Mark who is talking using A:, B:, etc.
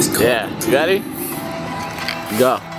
A: Yeah, you ready? Go.